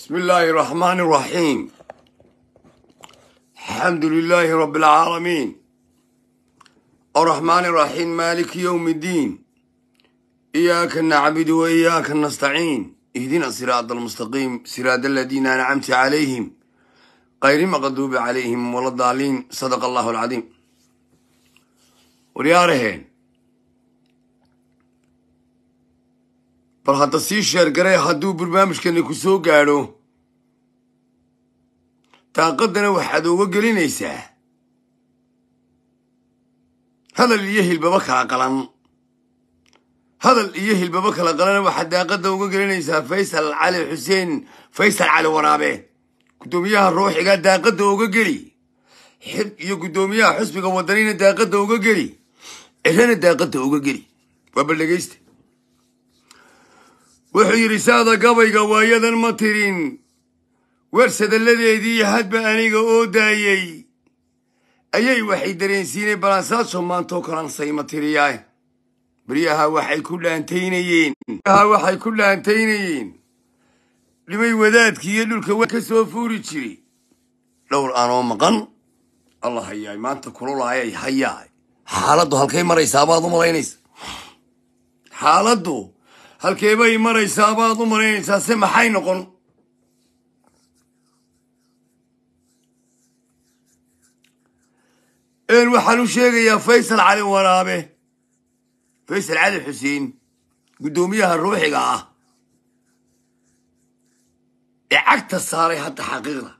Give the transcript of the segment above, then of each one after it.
بسم الله الرحمن الرحيم الحمد لله رب العالمين الرحمن الرحيم مالك يوم الدين إياك نعبد وإياك نستعين اهدنا الصراط المستقيم صراط الذين أنعمت عليهم غير المغضوب عليهم ولا الضالين صدق الله العظيم وريارهين bal hadda sii sheergaray hadduu barnaamijkani ku soo gaadho daaqaddana waxaad uga gelinaysaa. Hadal iyo hilbaba kala qalan. Hadal iyo hilbaba kala qalana waxaad daaqadda uga gelinaysaa faysal cali xuseen faysal cali waraabe. Guddoomiyaha ruuxiga daaqadda uga geli. Xib iyo guddoomiyaha xusbiga wadanina daaqadda uga geli. Cirana daaqadda uga geli. Waa baldhegaysta wuxuu yidhi saada gabayga waayadan ma tirin wersadalladeedii hadba aniga oo daayey ayay waxay dareensiinay balansaasho maantoo kalansay ma tiriyaa baryaha waxay ku dhaantaynayeen baryaha waxay ku dhaantaynayeen dhimay wadaadkii iyo dhulka wa ka soo fuuri jiray. Dhowr aanoo maqan allah hayaay maanta kululaayay hayaay. Xaaladdu halkay maraysaa baad u malaynaysa. Xaaladdu halkee bay maraysaa baad u malaynaysaa se maxay noqon إيه إن وحنو شيغي يا فيصل علي ورابي فيصل علي حسين قدوميها الروحي قاة إعاكتا الصاري حتى حقيقنا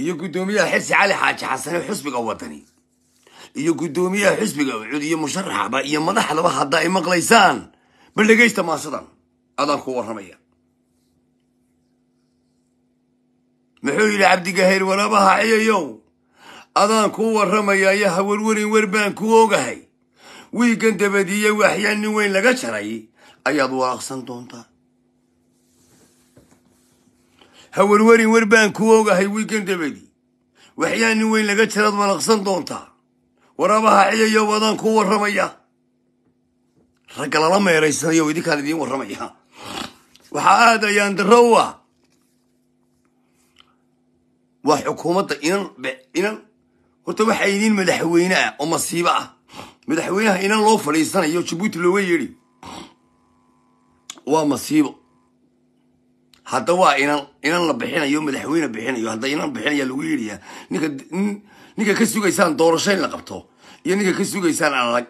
إيو حس علي حاجة حسن وحسبي قواتني إيو قدوميها حسبي قواتني إيو مشرحة با إيو مضحة لبها دائما قليسان بلقيشتا ما صدن أدان كوار رمية. محولي لعبد قهير ورابها أي يوم. Adaan kuu warramaya iyo hawarwarin wer baan ku ogahay. Wiigan dabadiiye waxyaa nin weyn laga jaray ayaad walaaqsan doontaa hawarwarin wer baan ku ogahay wiigan dabadi. Waxyaa nin weyn laga jaraad walaaqsan doontaa waraabaha ciyayow adaan kuu warramaya. Ragga lala meeraysanayo idinkaan idiin warramaya. Waxaa aad ayaan darro ah. Waa xukuumadda inan inan horta waxaa idiin madaxweyne ah oo masiibo ah. Madaxweynaha inan loo fadhiisanayo jabuuti looga yeedhi waa masiibo. Hadda waa inan inan la bixinayo madaxweyne bixinayo. Hadda inan bixinaya lagu yeedhayaa ninka ninka ka sugaysaan doorasho in la qabto iyo ninka ka sugaysaan alag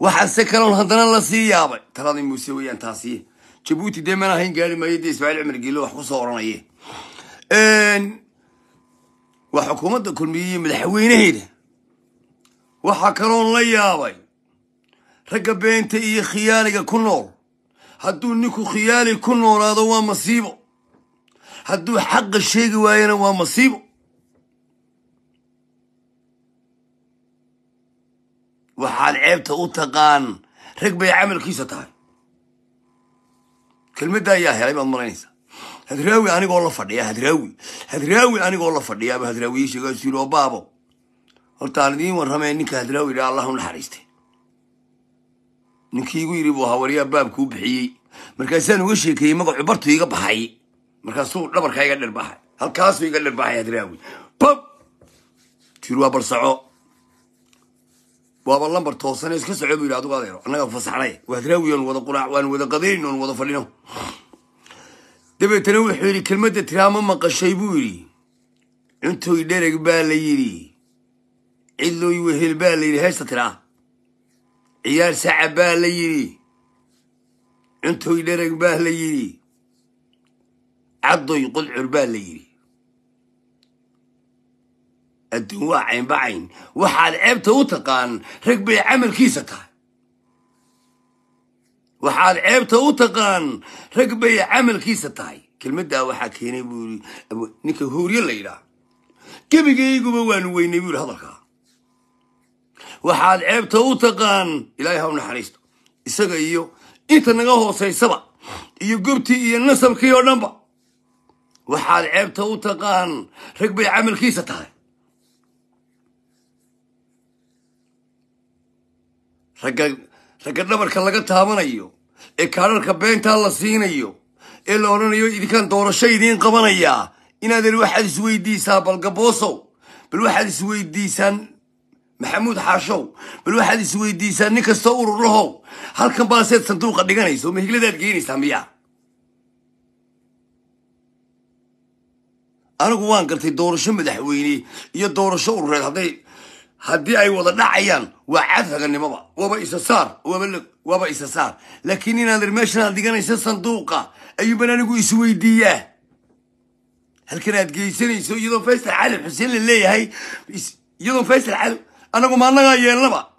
waxaase kaloon haddana la sii yaabay. Taladii muuse weeyaan taasi. Jabuuti dee mana hayn gaari maayo dee ismaaciil cumar geelo wax ku soo odhanaye waa xukuumadda kulmiye madaxweynaheeda waxaa kaloon la yaabay. Ragga beenta iyo khiyaaliga ku nool. Hadduu ninku khiyaali ku noolaado waa masiibo. Hadduu xaqa sheegi waayana waa masiibo. Waxaad ceebta u taqaan rag bay camalkiisa tahay. Kelmadda ayaa helay baad malaynaysaa hadraawi anigoo la fadhiya hadraawi hadraawi anigoo la fadhiyaaba hadraawiye sheegaasu yiri oo baabo. Horta aan idiin warramee ninka hadraawi yidhi allah naxariistay ninkii igu buu ahaa baabkuu bixiyey. Markaasaan uga sheekeeyey magacu bartu iga baxay. Markaasuu dhabarkaa iga dhirbaxay halkaasuu iga dhirbaxay hadraawi bab tiri waa balsaco waaba lambar toosane iska soco bu yidhi adugu adeero annaga fasaxnay. Hadraawi oon wada quraac waan wada qadayn oon wada fadhino dabeetana wuxuu yidhi kelmadda tiraama maqashay buu yidhi. Cuntoy dhereg baa la yidhi. Cidlooy wehel baa la yidhi heesta tiraa ciyaar saca baa la yidhi. Cuntoy dhereg baa la yidhi. Caddoy qudcur baa la yidhi. Adduun waa caynbacayn waxaad ceebta u taqaan rag bay camalkiisa tahay waxaad ceebta u taqaan rag bay camalkiisa tahay. Kelmaddaa waxaa keenay buu yidhi ninka hoorye la yidhaah. Gebigayguba waanu weynay buu yidhi hadalkaa. Waxaad ceebta u taqaan ilaahay ha u naxariisto isaga iyo inta naga hoosaysaba iyo gobtii iyo nasabkii oo dhanba. Waxaad ceebta u taqaan rag bay camalkiisa tahay. Ragga ragga dhabarka laga taabanayo ee kaadharka beentaa la siinayo ee la odhanayo idinkaan doorasho idiin qabanayaa inaadan waxaad isweydiisaa balgaboosow bal waxaad isweydiisaan maxamuud xaashow bal waxaad isweydiisaan nin kastoo ururahow halkan baaseed sanduuqa dhiganayso ma higladaad geenaysaa miyaa anigu waan gartay doorasho madaxweyne iyo doorasho urureed hadday هدي أي وضع عيان وعثق إني مبا وبا إسسار وبلق وبا إسسار لكن إنا ذر ماشنا هدي كان إسس صندوقة أي بنان يقول سويدية هل كنا هدي سن يسوي يدو فيس العلم حسين اللي هاي يدو فيس العلم أنا قوم أنا غايان لبا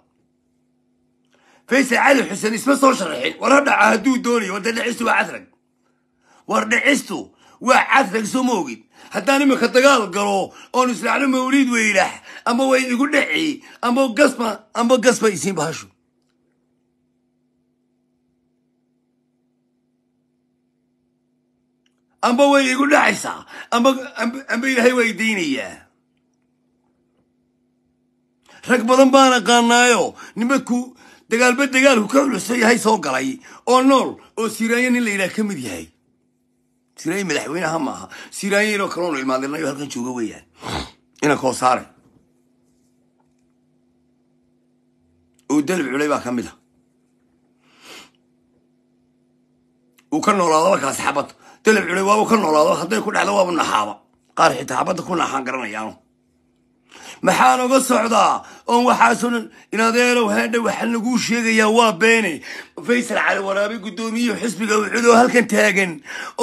فيس العلم حسين اسمه صور الحين ورد عهدو دوني ورد عيسو وعثق ورد عيسو وعثق سموقي حتى أنا من خطقال قالوا أنا سلعلم أريد ويلح ama way igu dhaci ama gasba amba gasba isiin bahashu amba way igu dhacaysaa amba amba ilaahay waa idaynayaa rag badan baan aqaanaayo nimanku dagaalba dagaalku ka culuso yahay soo galay oo nool oo siraayo nin la ka mid yahay siraayo madaxweyneha maaha siraayo inoo kaloonu ilmaadinayo halkan jooga weeyaan ina koo oo dalib culay baa ka mid a uu ka noolaadaba kaasi xabadda dalib culay waaba ka noolaado hadday ku dhacdo waaba naxaaba. Qaar xitaa xabadda ku naxaan garanayaano. Maxaa noga socdaa oon waxaasoo dhan inadeelow haadha waxaa laguu sheegayaa waa beene. Faysal cali waraabe guddoomiye xisbiga wuxudoo halkan taagan.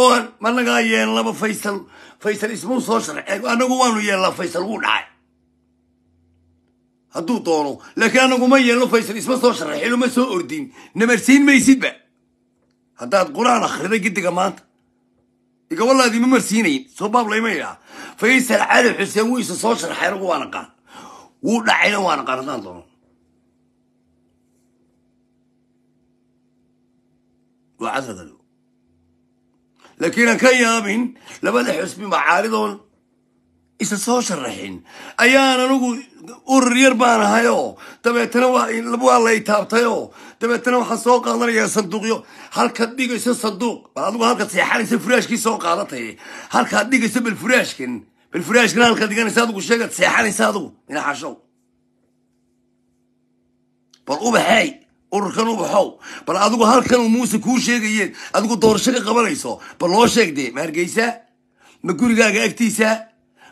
Oo managaa yeelnaba faysal. Faysal ismuu soo sharce anagu waanu yeelnaa faysal wuu dhacay هدو دورو لكن أنا قمي يلو فيصل اسمه صوشر حلو ما سو أردين. نمرسين ما يسيب هذا القرآن آخر إذا جد كمان. يقول والله هذه ممرسينين. سبب لي ما فيصل عارف حسين ويس صوشر حرق وأنا قا ولا عين وأنا قا نضال دورو وعزة لكن كيامين لبدا حسبي معارضون. Isa soo sharaxin ayaan anigu urur yar baan ahayoo dabeetana waa lay taabtayoo dabeetana waxaan soo qaadanayaa sanduuqyo. Halkaad dhigayso sanduuq. Bal adigu halkaad seexanaysa furaashkii soo qaadatay. Halkaad dhigayso bal furaashkan halkaad dhiganaysa adigu sheegaad seexanaysa adigu inaxashow bal ubaxey ururkan ubaxow. Bal adigu halkan uu muuse kuu sheegayeen. Adigu doorasho ka qabanayso. Bal loo sheeg dee ma ma gurigaaga agtiisa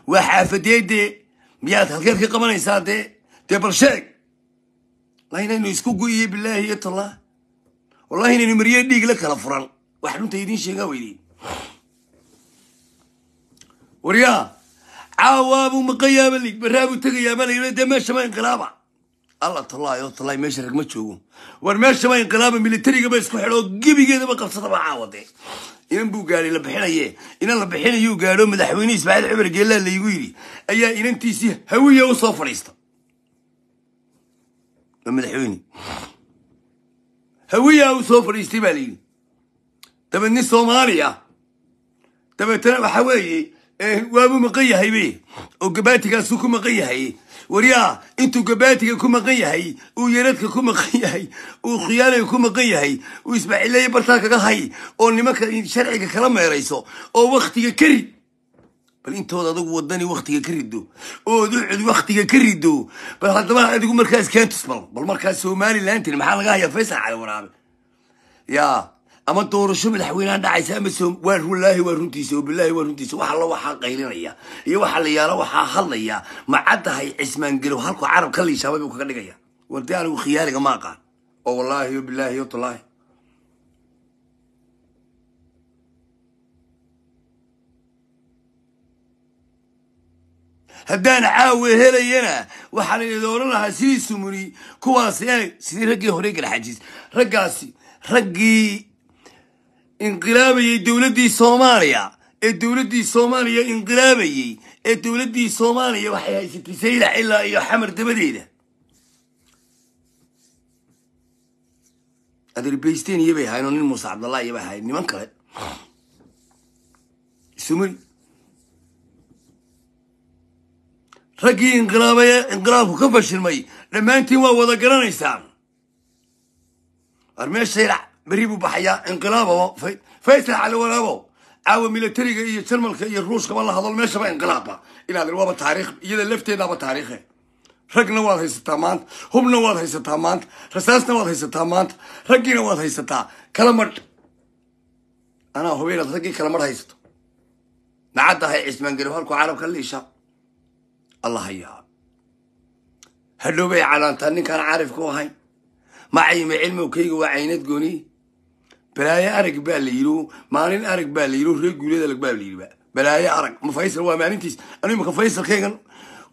وحافديدي يا تلقيك قبل يسادي تبر شيك. لاين إنه يسكوكوي إيه بالله يا الله والله اني مريان ديك لك الافران واحد انت يدين شيكا ويدي وريا. عواب ومقيام اللي براب وتقيام اللي ده ماشي ما انقلابا الله تلا يا الله ماشي رقم تشوفو. ورماشي ما انقلابا ملتري قبل يسكو حلو قبي ما قبل قبل قبل إن بوجاري لبحنا يه إن لبحنا يو جارو مدحونيس بعد عبر جلال اللي يقولي أيا إن أنتي سه هوية وصفر يستا مدحوني هوية وصفر يستبالي تبى الناس سوماليا تبى ترى بحوي وابو مقيه هيبي وقباتي كان سوكو مقيه هيبي وريا انتو قباتك كما غيهي ويرتك كما غيهي وخيالك كما غيهي ويسمع الله يبرتك غيهي ونمك شرعك كلام يا ريسو. ووقتك كري. بل انتو ضدك وداني وقتك كريدو ودعد وقتك كريدو بل حتى ما عندكم مركز كانت تصبر بل مركز سوماني لأنتي المحل غاية فيصل على ورابي. يا. Ama doorasho madaxweynehan dhacaysa ama waa wallaahi waa runtiisa oo bilaahi waa runtiisa wax alla waxaa qaylinaya iyo waxa la yaalla waxaa hadlaya ma caddahay cismaangelow halkuu carab ka liishaabay buu kaga dhigaya. War dee anigu khiyaaliga ma aqaan. Oo wallaahi o bilaahi o tallaahi. Haddaan caawe helayana waxaa la idin odhan lahaa sidii sumuni kuwaas sidii raggii hore galaxajiis raggaasi raggii inqilaabayey dowladdii soomaaliya. Ee dowladdii soomaaliya inqilaabayey ee dowladdii soomaaliya waxay haysatay saylac ilaa iyo xamar dabadeeda. Adeerbaysteen iyo bay ahayn oo nin muuse cabdallah iyo bay ahayn niman kale. Sumuni raggii inqilaabay inqilaabku ka fashilmay dhammaantiin waa wada garanaysaan. War meesha saylac berri buu baxayaa inqilaababo faysal cali waraabo caawa militariga iyo jarmalka iyo ruushkaba la hadlo meeshaba inqilaabba inaad waaba taariikh iyada lafteedaaba taariikhe ragna waad haysataa maanta hubna waad haysataa maanta rasaasna waad haysataa maanta raggiina waad haysataa kala madh anaa huba inaad raggii kala madh haysato nacaddahay cismaangarib halkuu carabka liisha allah hayaa hadhowbay calaantaa ninkaan carif ku ahayn macayime cilmowkayga waa caynad gooni balaayo arag baa la yidhi maalin arag baa la yidhi reer guuleed baa la yidhi balaayo arag ma faysal waa maalintiis. Anu imaka faysalkaygan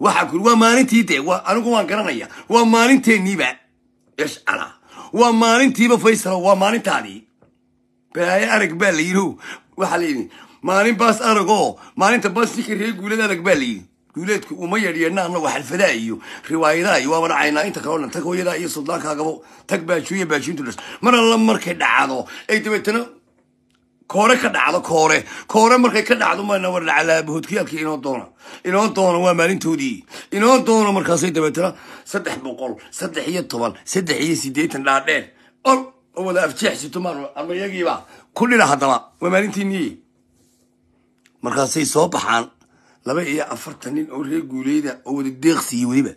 waxaa kuri waa maalintii dee anigu waan garanaya. Waa maalinteeniiba ishcala waa maalintiiba faysalo waa maalintaadii balaayo arag baa la yidhi. Waxaa la yidhi maalin baas aragoo maalinta baas ninka reer guuleed arag baa la yidhi ولادك وما يرينا أنه واحد الفلاي رواي راي وامر عينا إنت كرونا أنت كويلا اي صداك هاكو تك باشوية باشين تلس مرة الله مركي دعاضو اي تبتنا؟ كوري كدعاضو كوري كوري مركي كدعاضو ما نور على بهود كيالك انو دونا انو دونا وامالين تودي. انو دونا مركز. اي تبتنا؟ سدح بقول. سدح يد طبال سدح يد سيديتن لاردين قل أو لا افتح ستمر اما يجيبا. كل لها دما وامالين تيني. مركز اي صوبحان laba iyo afartan nin oo reer guuleyda oo wada deeqsiiye weliba.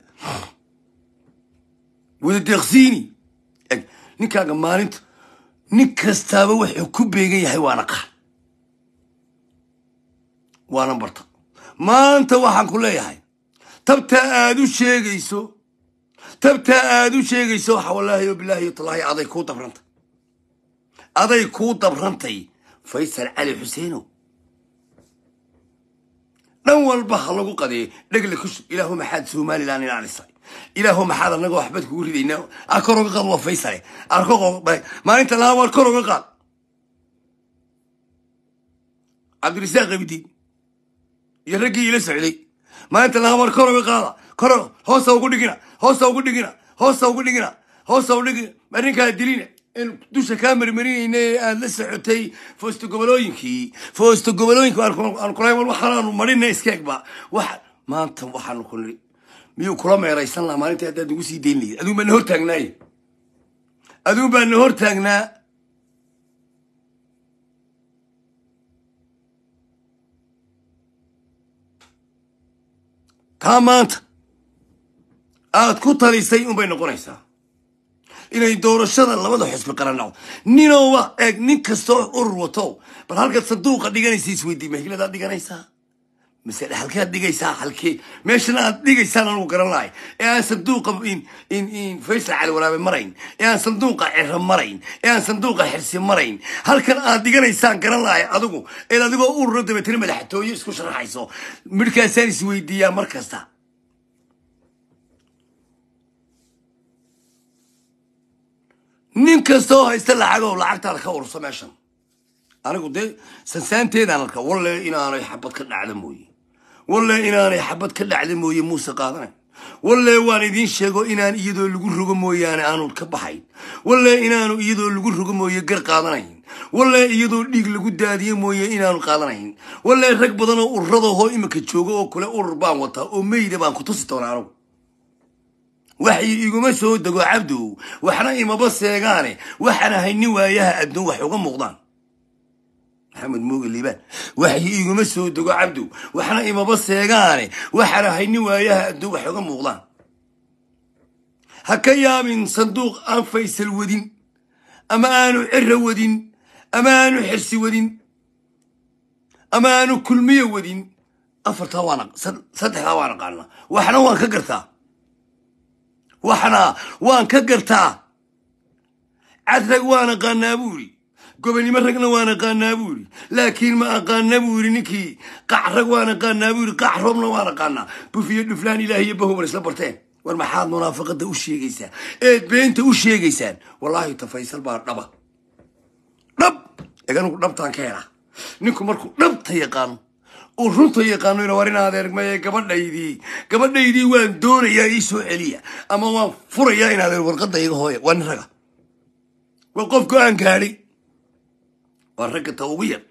Wada deeqsiini eg ninkaaga maalinta nin kastaaba wuxuu ku beegan yahay waana qaal waana barta maanta waxaan ku leeyahay tabtaa aad u sheegayso tabtaa aad u sheegayso waxa wallaahi o bilaahi talaahi aday kuu dabrantay aday kuu dabrantay faysal cali xuseenow dhan walba ha lagu qadeeyo dhegle ku shub ilaahu maxaad somalilan ilaanisay ilaahu maxaad anaga waxbad kugu ridaynaa a kor oga qaad waa faysale. Maalinta lahaa waar kor oga qaad. Cabdirasaaq abidiin iyo raggii ila socday. Maalinta lahaa waar kor oga qaada. Kor hoosa ugu dhigina. Hoosa ugu dhigina. Hoosa ugu dhigina. Hoosa u dhigina. Arrinkaa dilina in dusha kaa marmarinayna aad la socotay foosto gobolooyinkii. Foosto gobolooyinki aan kula waxaanaanu marina iskeegba maanta waxaanu ku miyuu kula meeraysan lahaa maalinta haddaad nagu sii dayn lahayd aduun baa na hor taagnaaye aduun baa na hor taagnaa. Taa maanta aad ku talisay unbay noqonaysaa inay doorashada labada xusbi qaranacdo ninoowa eeg nin kastoo urur wato. Bal halkaad sanduuqa dhiganaysa isweydii mahiladaad dhiganaysaa mise halkead dhigaysaa halkee meeshana aad dhigaysaan anugu garan lahay. Ee aan sanduuqa faysal cali waraabe marayn. Ee aan sanduuqa cero marayn. Ee aan sanduuqa xirsi marayn. Halkan aad dhiganaysaan garan lahay adigu. Eed adigoo ururo dabeetana madaxtooye isku sharaxayso midhkaasaan isweydiiyaa mar kasta nin kastoo haysta lacagow lacagtaada ka ururso meeshan. Anigu dee sansaanteedaan arka walle inaanay xabad ka dhacda mooye. Walle inaanay xabad ka dhacda mooye muuse qaadanayn. Walle waan idiin sheego inaan iyadoo lagu rogo mooyaane aanu ka baxayn. Walle inaanu iyadoo lagu rogo mooye gar qaadanayn. Walle iyadoo dhiig lagu daadiye mooye inaanu qaadanayn. Walle rag badan oo ururadahoo iminka jooga oo kule urur baan wataa oo meyda baan ku tusi doonaa anugu وحي يقوم سو دقو عبدو وحنا إما بس يعاني وحنا هاي نوايا أدنو وحوق مغضان محمد موج اللي بان. وحي يقوم سو دقو عبدو وحنا إما بس يعاني وحنا هاي نوايا أدنو وحوق مغضان هكيا من صندوق أنفيس الودين أمانو عر ودين أمانو حرس ودين أمانو كل مية ودين. أفر توانق صدح توانق عنا وحنا وان كقرثا. Waxna waan ka gartaa. Cad rag waan aqaanaa buu idhi gobonimo ragna waan aqaanaa buu idhi laakiin ma aqaana buu idhi ninkii. Qac rag waan aqaanaa buu idhi qac roobna waan aqaanaa. Bufiyo dhuflaan ilaah iyo bahobar isla barteen. War maxaad munaafaqada u sheegaysaa eed beenta u sheegaysaan? Wallaahi tafaysal baa dhaba. Dhab! Eganugu dhabtaan ka helaa ninku markuu dhabta yaqaano ورنتي قانو إلى ورنا هذا ما يكبر نيدي كبر نيدي وين دور يا إيشو عليا أما هو فر يا إن هذا الورقة ده هو وين رجع وقف كان كاري ورقة توبية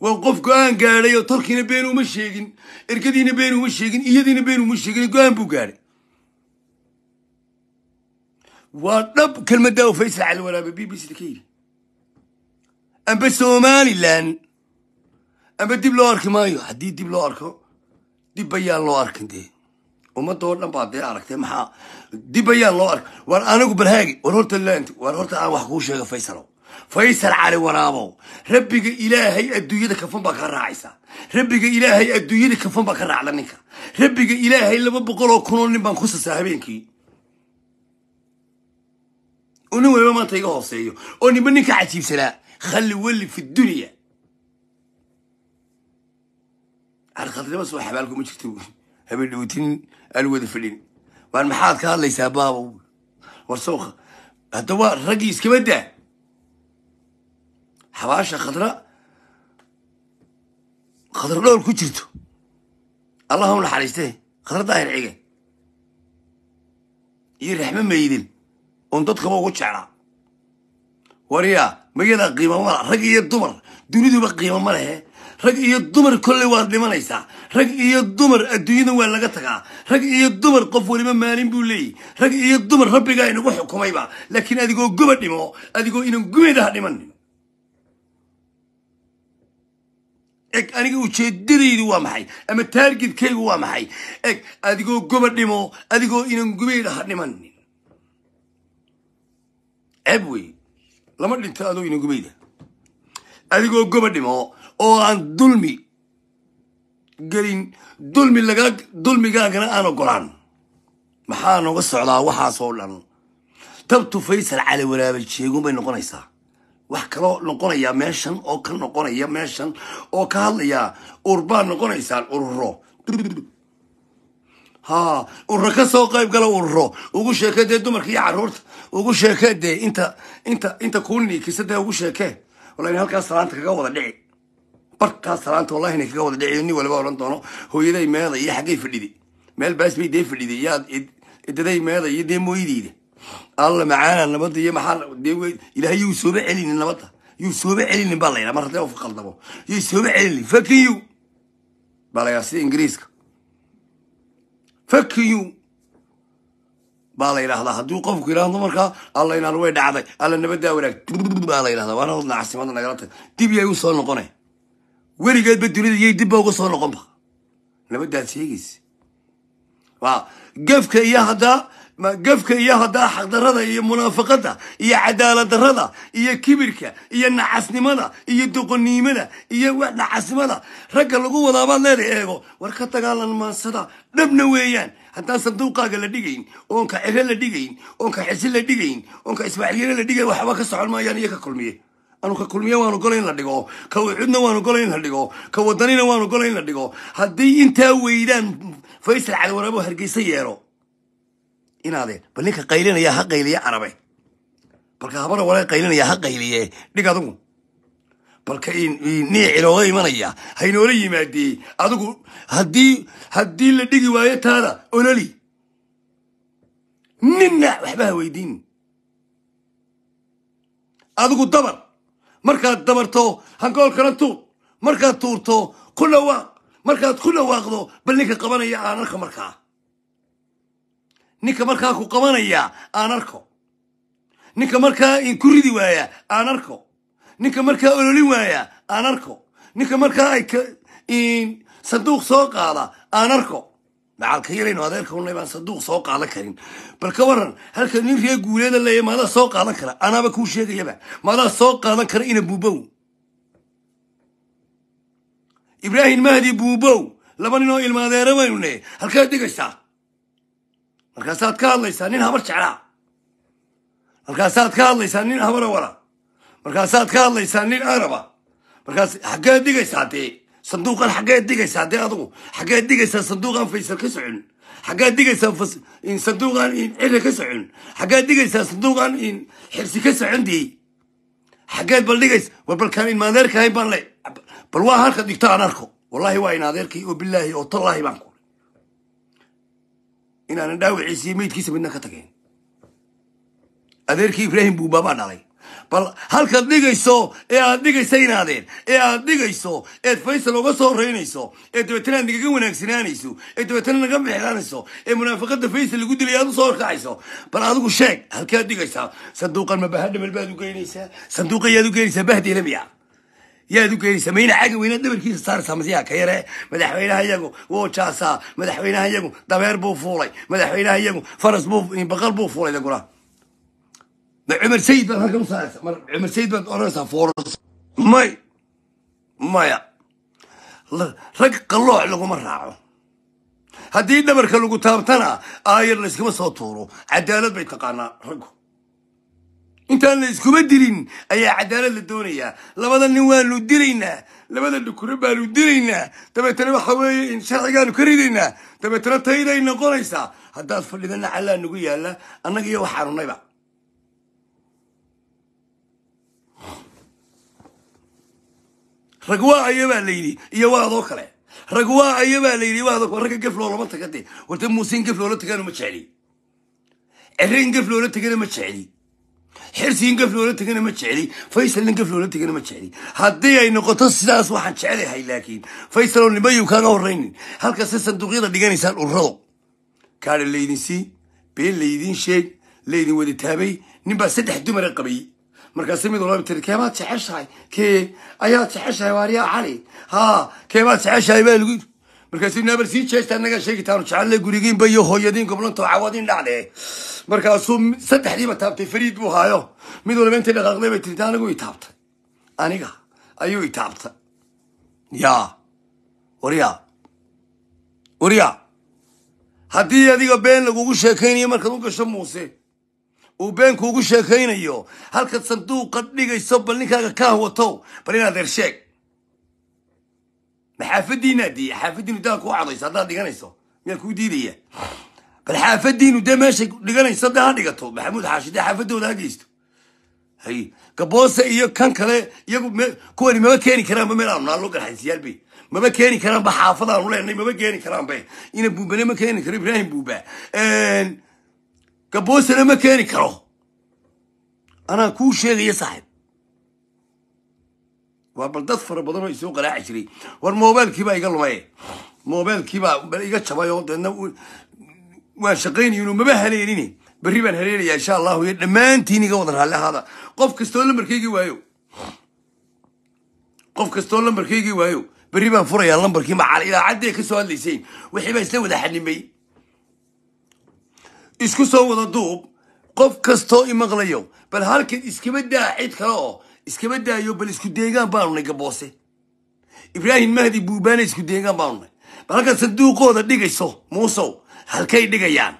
وقف كان كاري وتركين بينه مشيكين إركدين بينه مشيكين إيدين بينه مشيكين كان بوكاري ورب كلمة ده وفيس على الولا بي بي سي الكيل أم بسومالي لأن amba dib loo arki maayo? Haddii dib loo arko dib bayaan loo arkin dee. Ummadda oo dhan baa dee aragtay maxaa? Dib ayaan loo ark war anigu balhaagi war horta laant war horta aan wax kuu sheega faysalow. Faysal cali waraabow rabbiga ilaahay adduunyada kafan baa ka raacaysa. Rabbiga ilaahay adduunyada kafan baa ka raacda ninka. Rabbiga ilaahay laba boqol oo kunoo nin baan ku sasaa habeenkii. Oo nin waliba maanta iga hooseeyo. Oo ninba ninka cajiibsanaa? Khalli weli fi dunya carqadnimo soo xabaalku ma jirto. Habeen dhawtin aan wada fadhin waan maxaad ka hadlaysaa baabow war sowka hadda waa raggii iskaba daa xabaasha khadra khadra dhool ku jirto. Allah u naxariiste khadra daahir cige iyo raxme maydin oon dadkaba ugu jeclaa waryaa mayadaa qiima mala rag iyo dumar duniduba qiimo ma lehe dumar kolley waad dhimanaysaa rag iyo dumar adduunyada waa laga tagaa rag iyo dumar qof waliba maalin buu leeyahy rag iyo dumar rabbigaa inagu xukumayba laakiin adigoo guba dhimo adigoo inan gubeedaha dhimanin eg aniga ujeedadaydu waa maxay ama taargetkaygu waa maxay eg adigoo goba dhimo adigoo inan gubeedaha dhimanin ceeb wey lama dhinto adoo inan gubeyda adigoo goba dhimo oo aan dulmi gelin dulmi laga dulmigaagana aan ogolaan. Maxaa nooga socdaa waxaasoo dhan? Tabtu faysal cali waraabay jeegun bay noqonaysaa. Wax kaloo noqonaya meeshan oo ka noqonaya meeshan oo ka hadlaya urbaan noqonaysaan ururo ha ururo ka soo qayb gala ururo ugu sheeke dee dumarka iyo carruurta ugu sheeke dee inta inta inta kuuniikisa dee ugu sheeke wallahi halkaas salaanta kaga wada dhici barkaas salaanta wallahi inay kaga wada dhici nin waliba odhan doono hooyaday meeda iyo xaggay fadhiday meel baas dee fadhiday yaa idaday meeda iyo dee mooyadeyda. Alla macaana nabadda iyo maxaa dee ilaahay yuu sooba celinin nabadda. Yuu sooba celinin baa la yidhaha mar uu qaldamo yuu sooba celinin fakiyu baa la yidhaha sida ingiriiska. Fakiyu baa la yidhahdaa hadduu qofku yidhahdo markaa alla inaan way dhacday alla nabaddaa wanaag. Baa la yidhahdaa waana nacsimada nagala tag. Dib yay u soo noqonay ورقد بدوليد يجي دبه وقصر قمها نبدأ نسيجز وا قفك يا هدا ما قفك يا هدا حق الرضا هي منافقة هي عدالة الرضا هي كبرك هي نعسني ملا هي دقني ملا هي نعسني ملا رجل القوة ضاب الله رأيه وركت قال لنا ما صدى نبنا ويان حتى صدوقا قال لديقين وانك أهل لديقين وانك حسين لديقين وانك اسماعيل لديقين وحواك الصحر ما يعني كل ميه anu ka kulmiye waan ogola in la dhigo. Ka wuxudna waan ogola in la dhigo. Ka wadanina waan ogola in la dhigo. Haddii intaa weydaan faysal cali waraabo hargeysa yeelo inaadeen bal ninka qaylinaya ha qayliye carabe balka habara wala qaylinaya ha qayliye. Dhig adigu balka niic inooga imanaya. Haynoola yimaadee adigu haddii haddii la dhigi waayo taada ololi. Ninna waxba ha weydiin. Adigu dabar markaad dabarto hangoolkana tuur markaad tuurto ku dhawaaq markaad ku dhawaaqdo bal ninka qabanaya aan arko markaa. Ninka markaa ku qabanaya aan arko. Ninka markaa ku ridi waaya aan arko. Ninka markaa ololin waaya aan arko. Ninka markaa ay sanduuq soo qaada aan arko macalka yaraynu adeerka unay sanduuq soo qaadan karin. Bal ka waran halka nin ree guuleeda leeya maadaa soo qaadan kara. Anaaba kuu sheegayaba maadaa soo qaadan kara ina buubow. Ibraahim mahdi buubow laba nin oo ilmaadeera baynu ne halkaad dhigaysaa markaasaad ka hadlaysaa nin habar jeclaa. Markaasaad ka hadlaysaa nin habara wara. Markaasaad ka hadlaysaa nin araba. Markaas xaggeed dhigaysaa dee صندوق الحقيقة دي جيسا دي أضغو حقيقة دي جيسا صندوق في سكسعن حقيقة دي جيسا فس إن صندوق إن إله كسعن. حقيقة دي جيسا صندوق إن حرس كسعن دي. حقيقة بل دي جيس وبل كان إن ما ذلك هاي بل لي. بل واه هالك دي تعال نركو. والله واي ناذركي وبالله وطلاه بانكو. إن أنا داوي عيسي ميت كيس منك تكين. أذركي إبراهيم بوبابا نالي bal halkaad dhigayso ee aad dhigaysa inaadeen ee aad dhigayso eed faysal uga soo horeynayso ee dabeetana aad nagaga wanaagsanaanayso ee dabeetana naga bixlaanayso ee munaafaqada faysal lagu dilay aad u soo horkacayso bal adigu sheeg halkaad dhigaysaa sanduuqan ma bahadhamal baad u geynaysaa sanduuqayaad u geynaysaa bahdeela miya yaad u geynaysaa mayna caga weyna dhabarkiisa saaraysaa masiyaa ka yare madaxweynaha iyagu wuu jaasaa madaxweynaha iyagu dabeer buu fuulay madaxweynaha iyagu faras buu baqal buu fuulay daguna ma cumar sayid baad halkan u saaraysaa mar cumar sayid baad oranaysaa fooras may maya rag qallooc laguma raaco haddii dhabarka lagu taabtana aayar layskama soo tuuro cadaalad bay taqaanaa raggu intaan la iskuma dilin ayaa cadaalad la doonayaa labada nin waanu dilaynaa labada dhukure baanu dilaynaa dabeetana waxa weeye in sharcigaanu ka ridaynaa dabeetana tayday noqonaysaa haddaad fadhidana callaa nagu yaalla annaga iyo waxaanu nayba رجوا أيوة ليدي يا هذا كله. رجوا أيوة ليدي وهذا كله. رجع قفل ولا متكدي وأنت موسين قفل ولا تكانوا متشعلي عرين قفل ولا تكانوا متشعلي حرسين قفل ولا تكانوا متشعلي فيصل قفل ولا تكانوا متشعلي هدي أي نقطة سداس واحد شعلي هاي لكن فيصل اللي بيو كان أوريني هل كسر صندوق يلا دقاني سأل الرو كار الليدي سي بين الليدي شيء الليدي ودي تابي نبى سدح دمر قبي markaase mid walba tiri keemaad jeceshahay? Kee? Ayaad jeceshahay waaryaa cali? Haa keemaad jeceshahay baa lagu markaasuu naabar sii jeesta annagaa sheegitaanu jecelle gurigiinba iyo hooyadiin goblantoo cawadin dhacde. Markaasuu saddexdiiba taabtay fariid buu haayo. Mid walba intay dhaqaaqday bay tirta anigu i taabtay. Aniga ayuu i taabtay. Yaa waryaa waryaa haddii adiga been lagugu sheekaynayo markaad u gasho muuse وبين كوغو شيخين يو هالك صندوق قد نيجي صب لنيكا كاهو تو؟ برينا دير شيك. محافدين دي حافدين دا كو عضي صدا دي غنيسو ميا كو دي ليا بل حافدين ودا ماشي دي غني صدا هادي قطو محمود حاشي دا حافدو دا قيستو هي كبوس يو كان كلا يو كوني ما كاني كلام ما ميلان نالو كان يالبي ما ما كاني كلام بحافظ أنا ما كاني كلام بي. ان بوبا ما كاني كريم إبراهيم بوبا. Gaboosena ma keeni karo anaa kuu sheegaya saaxib waa bal dad fara badan oo isoo qaraaci jiray war mobailkiibaa iga lumay mobailkiibaa bal iga jabay oo deedna waan shaqaynayno maba haleelini berri baan haleelayaa insha allahu iyo dhammaantiin iga wada raalli ahaada qof kastoo lambarkaygii waayo qof kastoo lambarkaygii waayo berri baan furayaa lambarkii macal idaacaddee ka soo hadlaysayn wixii baa isla wada xanimay isku soo wada duub qof kastoo imaqlayo bal halkan iskaba daa cid kale oo iskaba daayo bal isku deegaan baanu nay gaboose ibraahim mahdi buubaana isku deegaan baanu nay bal halkan sanduuqooda dhigayso muusow halkay dhigayaan.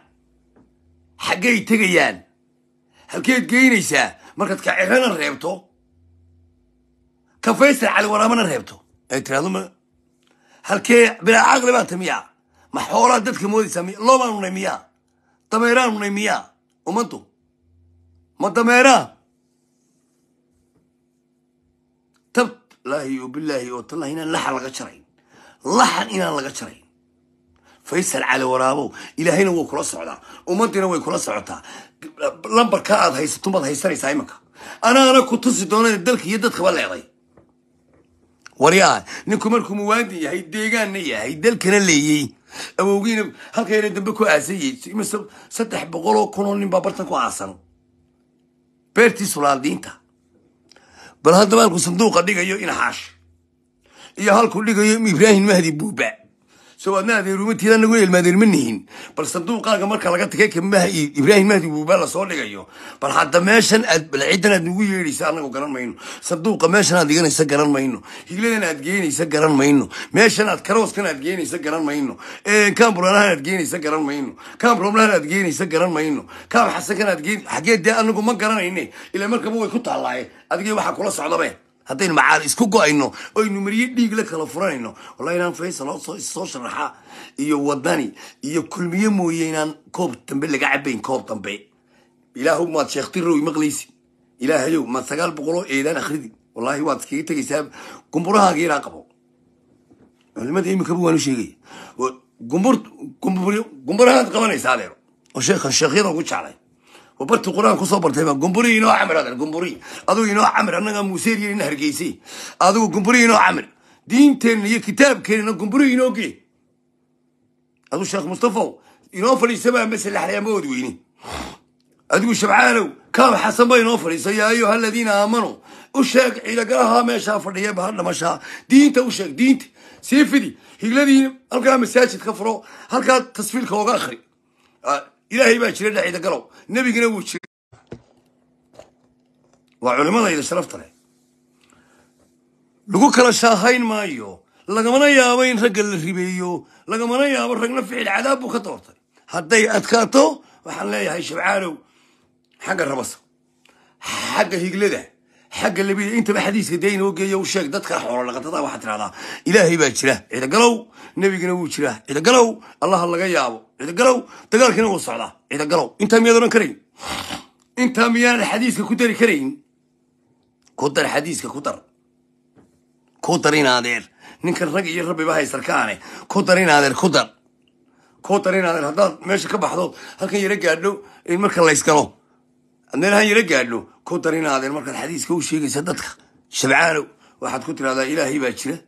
Xaggay tegayaan. Halkeed geynaysaa markaad ka cirana reebto. Ka faysal cali waraamana reebto. Ay tiraahdo ma halkee bilaa caqli baanta miyaa? Ma xoolaa dadka moodaysaa miya loo baanu nay miyaa dameeraanu nay miyaa ummaddu ma dameeraa tab laahi o bilaahi oo tallahi inaan laxan laga jarayn laxan inaan laga jarayn faysal cali waraabow ilaahayna wuu kula socdaa ummaddiina way kula socotaa lambarka aad haysato maad haysanaysaa imanka anaana ku tusi doona dalka iyo dadkaba leeday. Waryaa ninku markuu muwaadin yahay deegaanna yahay dalkana leeyey awowgiina halkayna dambe ku aasayey imise saddex boqol oo kun oo nin baa bartan ku aasan beertii sulaadiinta bal haddaba halkuu sanduuqa dhigayo inaxaash iyo halkuu dhigayo ibraahim mahdi buuba so adna adeerumatiida nagu elmaadeer ma nihin. Bal sanduuqaaga marka laga tagay kamaha ibraahim mahdi buuba la soo dhigayo. Bal hadda meeshan aad bal ciddan aad nagu yeedhaysa anagu garan mayno. Sanduuqa meeshan aad dhiganaysa garan mayno. Higladan aad geenaysa garan mayno. Meeshan aad karooskan aad geenaysa garan mayno. Kaamburanahan aad geenaysa garan mayno. Kaamromlahan aad geenaysa garan mayno. Kaam xasankan aad geen xaggee dee anagu ma garanayne ilaa markaba way ku taallaaye adigii waxaa kula socdabe haddaynu macaal isku go'ayno oynu mariye dhiig la kala furanayno wallahi inaan faysal soo sharaxa iyo wadani iyo kulmiye mooye inaan koob dambe laga cabayn koob dambe. Ilaahu maad sheekhtirow maqlaysi. Ilaahayow maad sagaal boqoloo eedaan akhridi wallahi waad iskaga tegaysaa gumburahaaga ilaa qabo. Culimada iminkaba waanu sheegaya gumbur gumburahaad qabanaysaa adeero oo sheekhan sheekhyada ugu jeclay barti qur'aan ku soo bartay baa gumburi inoo camir adeer gumburi adigu inoo camir annaga muuseeriya ina hargeysay adigu gumburi inoo camir diinteenna iyo kitaabkeenna gumburi inoo gee adigu sheekh mustafaw inoo fadhiisabaa masalaxlaya ma ood weyne adigu shabcaalow kaab xasan ba inoo fadhiisa yaa ayuha aladiina aamanuu u sheeg ciidagalaha meeshaa fadhiya bahal dhamashaa diinta u sheeg diinta sii fidi higladii halkaa masaajid ka furo halkaa tasfiilka oga akri إلهي ما شريت لحيد قلو نبي قلو وعلماء إذا شرفت له لقوك على شاهين مايو. لقمنا يا وين رجل الربيو لقمنا يا ورجل في العذاب وخطورته. حتى أتكاتو وحنا هاي شبعانو حق الربص. حق هيجلده xagga labida intaba xadiiska dee inoo geeya u sheeg dadka xoolo dhaqatada waxaa tirahdaa ilaahay baa jira ciidagalow nebigina wuu jira ciidagalow allaha laga yaabo ciidagalow dagaalkina wuu socdaa ciidagalow intaa miyaad odhan karayn? Intaa miyaanan xadiiska ku dari karayn? Ku dar xadiiska ku dar. Ku dar inaadeer. Ninkan rag iyo rabbiba haysarkaane ku dar inaadeer ku dar. Ku dar inaadeer haddaad meesha ka baxdo halkan yaro gaadho in marka laysgalo meelahan yaro gaadho ku dar inaadeer markaad xadiiska u sheegaysa dadka. Shabcaalow waxaad ku tirahdaa ilaahay baa jira.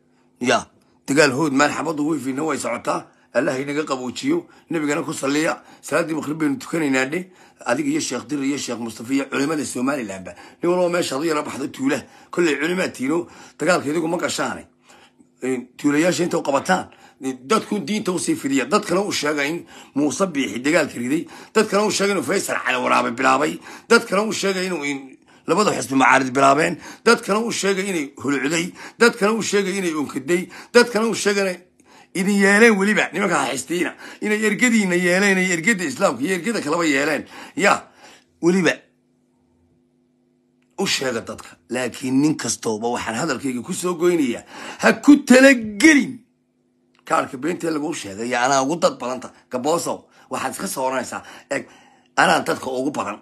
Ya dagaal hood maan xabaddu way socotaa. Allah inaga qaboojiyo nebigana ku salliya. Salaaddii maqrib baynu tukanaynaa dhe adiga iyo sheekh dir iyo sheekh mustafa iyo culimada somalilandba nin walba meeshaad u yara baxdo tuula. Kolley culimaad tiino dagaalka idigu ma gashaane tuulayaasha inta qabataan dadku diinta u sii fidiya dadkana u sheega in muuse biixi dagaalka riday dadkana u sheega inuu faysal cali waraabe bilaabay dadkana u sheega inuu labada xusbi macaarid bilaabeen dadkana u sheegay inay hulucday dadkana u sheegay inay onkaday dadkana u sheega idin yeeleen weliba nimanka haxistiina inay ergadiina yeeleen ay ergada islaamka iyo ergada kalaba yeeleen. Ya weliba u sheega dadka laakiin nin kastooba waxaan hadalkayga ku soo goynayaa ha ku talagelin kaarka beentee laguu sheegay anaa ugu dad badanta gaboosow waxaad iska soo oranaysaa eg anaa dadka ugu badan.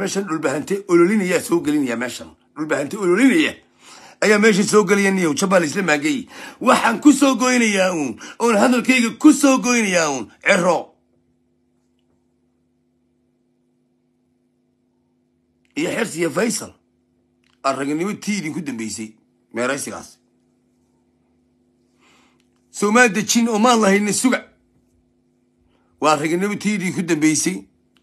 Meeshan dhulbahante ololinayaa soo gelinaya meeshan. Dhulbahante ololinaya ayaa meesha soo gelaya niyow isla maagay. Waxaan ku soo goynayaa uun oon hadalkayga ku soo goynayaa uun cero iyo xers iyo faysal aragnimo tii idinku dambeysay meeraysigaas soomaa dejin oo maan lahayna suga. Waa ragnimo tii idinku dambeysay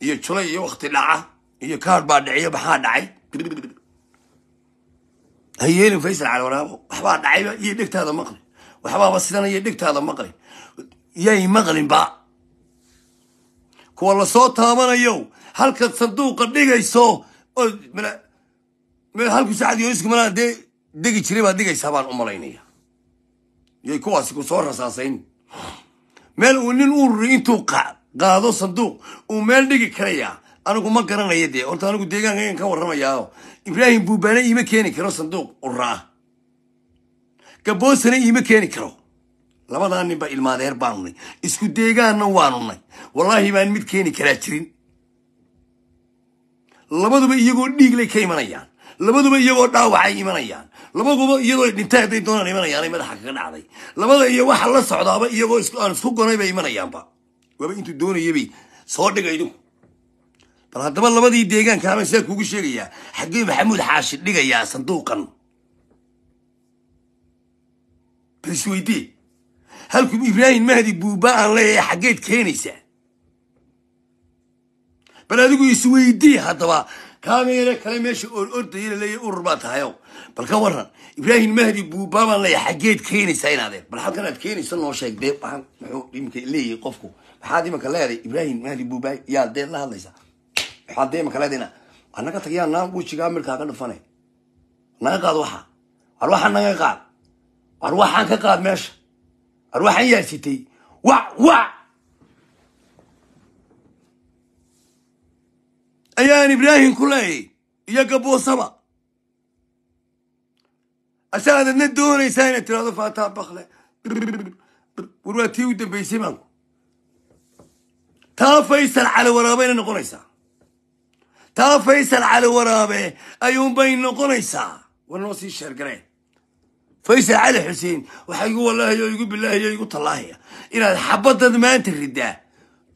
iyo julay iyo wakti dhaca iyo kaar baa dhiciyo maxaa dhacay? Ha yeelin faysal cali waraabo waxbaa dhacayba iyo dhegtaada maqlin waxbaaba sidana iyo dhegtaada maqlin yay maqlinba kuwa la soo taabanayo halkaad sanduuqa dhigayso oo halku sacad yonisku malaa dee degi jiray baad dhigaysaa baan u malaynaya yay kuwaasi ku soo rasaasayn meel uu nin ururi intuu qaado sanduuq uu meel dhigi karayaa anigu ma garanaya dee. Horta anigu deegaankagan ka warramayaa. Ibraahim buubaane iima keeni karo sanduuq uraa gaboosana iima keeni karo. Labadaa ninba ilmaadeer baanu nay isku deegaanna waanu nay wallaahi baan mid keeni karaa jirin. Labaduba iyagoo dhiiglay ka imanayaan. Labaduba iyagoo dhaawacay imanayaan labaduba iyadoo dhintay hadday doonaan imanayaanay madaxa kaga dhacday labada iyo waxa la socdaaba iyagoo aan isku gonay bay imanayaanba waaba intuu doonayabay soo dhiga idinku bal haddaba labadii deegaanka ama sidaa kugu sheegayaa xaggee maxamuud xaashi dhigayaa sanduuqan bal isweydee halkuu ibraahim mahdi buuba aan leeyahay xaggeed keenaysaa bal adigu isweydii haddaba kaameele kale meesha or ordaya laleeyahy urur baa tahayow bal ka waran ibraahim mahdi buuba baan leeyahay xaggeed keenaysaa inaadeen bal halkan aad keenaysa noo sheeg dee baan muxuu iminka leeyahay qofku maxaad iminka leedahay ibraahim mahdi buuba yaa dee la hadlaysaa maxaad dee iminka leedayna annaga tag yaa naan wejigaa midkaa ka dhufane naga qaad waxa war waxaan naga qaad war waxaan ka qaad meesha war waxaan yaarsitay wac wac ayaan ibraahim ku leeyay iyo gaboosaba asaadadna doonaysaa inaad tirahdo faataa bakle war tii u dambaysay maanku. Taa faysal cali waraabayna noqonaysaa. Taa faysal cali waraabe ayuunbay noqonaysaa. War noo sii sheergareen faysal cali xuseen waxaa igu wallaahi oo igu bilaahi oo igu tallaahaya inaad xabadad maanta ridaa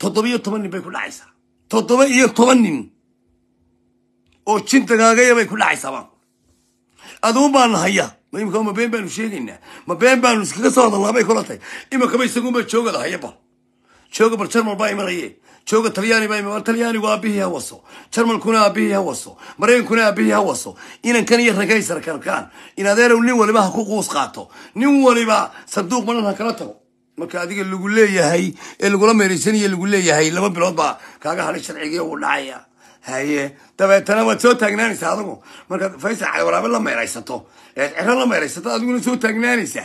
toddoba-iyo toban nin bay ku dhacaysaa. Toddoba iyo toban nin oo jintagaagaya bay ku dhacaysaa baan aduun baana haya ma imika ma been baanu sheegaynaa ma been baanu iskaga soo hadalnaa bay kula tahay imakaba isagunba joogada haya bal jooga bal jarmal baa imanaye jooga talyaani baa imi talyaanigu aabihii ha waso jarmalkuna aabihii ha waso maraykankuna aabihii ha waso inankan iyo ragay sarkarkaan in adeerow nin waliba ha ku quus qaato nin waliba sanduuq manan ha kala tago marka adiga lagu leeyahay ee lagula meeraysanayo lagu leeyahay laba bilood baa kaaga hadhay sharcigii uu dhacaya هاي. تبعتنا وتسوت تجنانيس هذا مو مركز فايس على ورا بالله ما يريسته إيه إحنا الله ما يريسته هذا يقول تسوت تجنانيس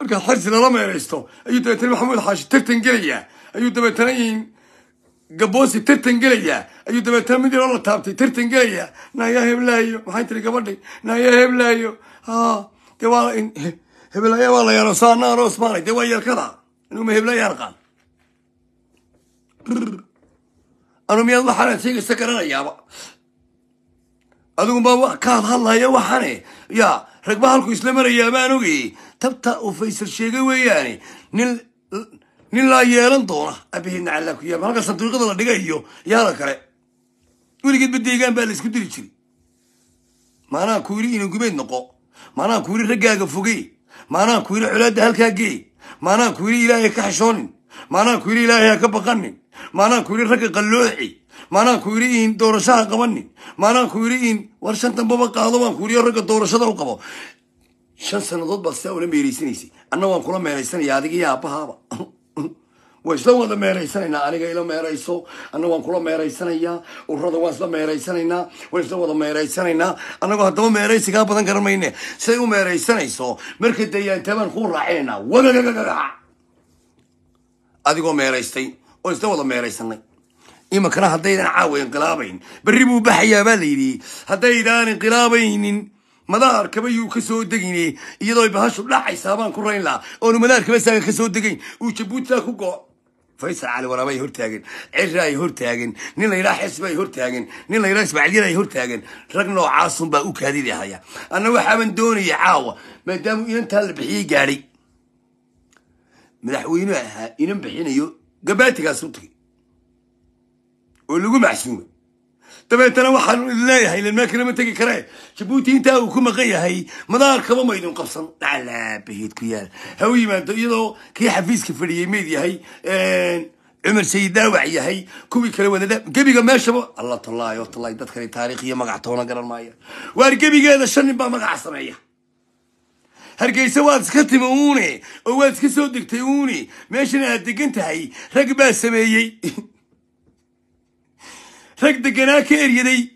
مركز حرس الله ما يريسته أيو تبعتنا محمد حاش ترتن قليا أيو تبعتنا إيه قبوسي ترتن قليا أيو تبعتنا مدير الله تابتي ترتن قليا نايا هبلايو ما حيتري قبرني نايا هبلايو ها آه. دوال إن هبلايو والله يا رسالنا رأس مالي دوال يركض إنه ما هبلايو يركض Brrrr. Anu miyaad waxaanaad sheegaysa garanayaaba adiguba kaad hadlaya waxane. Yaa ragba halku isla marayaa baan ogayey tabta uu faysal sheegay weeyaane nin nin laa yeelan doona. Ku yaaba halka sanduuqyada la dhiga iyo kale weligeedba deegaan baa la diri jiray. Maanaa ku yidhi inan gubeed noqo. Maanaa ku yidhi raggaaga fogee maanaa ku yidhi colaadda halkaa gee maanaa ku yidhi ilaahay ka xishoonin. Maanaa ku yidhi ilaahay ha ka baqanin maanaa ku yidhi ragga qallooci maanaa ku yidhi in doorashaha qabanin maanaa ku yidhi in war shan dambaba qaado baan ku ragga doorashada u qabo shan sannadood baad sidaa ula meeraysanaysay anna waan kula meeraysanaya adiga iyo aabbahaaba waa isla wada meeraysanaynaa aniga ila meerayso anna waan kula meeraysanayaa ururada waan isla meeraysanaynaa waan isla wada meeraysanaynaa annagoo haddaba meeraysigaa badan garan mayne siday u meeraysanayso marka dayaantaa baan kuu wagagagagaga adigoo meeraystay ونستوى الله ميري سنة إما كنا هدايدا عاوي انقلابين بريبو بحيا باليدي هدايدا انقلابين مدار كبيو كسو الدقيني يضوي بهاشو لا حسابان كورين لا ونو مدار كبيسان كسو الدقين وشبوت لاكو قو فيصل علي ورا باي هورتاغن عرا هورتاغن نيل يرا حس باي هورتاغن نيل يرا اسمع علي راي هورتاغن رقنو عاصم با اوكادي هيا أنا وحا من دوني عاوه ما دام انت اللي بحي قاري مدحوينو أها ينبحينيو gabaatigaas u tagay oo lagu macsuumay dabeetana waxaanu idin leeyahay ilmaa kalama tegi karee jabuuti intaa uu ku maqan yahay madaarkaba maydin qabsan dhacalaabaheed ku yaal ha u yimaado iyadoo kii xafiiska fadhiyey meyd yahay cumar sayid daawac yahay kuwii kale waddada gebiga meeshaba alla tallaayo tallaay dadkani taariikh iyo magac toona garan maaya waar gebigeeda shan nin baa magaca sameeya هرقي سواد سكتي موني وواد سكسو دكتوني ماشي نهدك انت هاي رق باس سميي رق دقنا كير يدي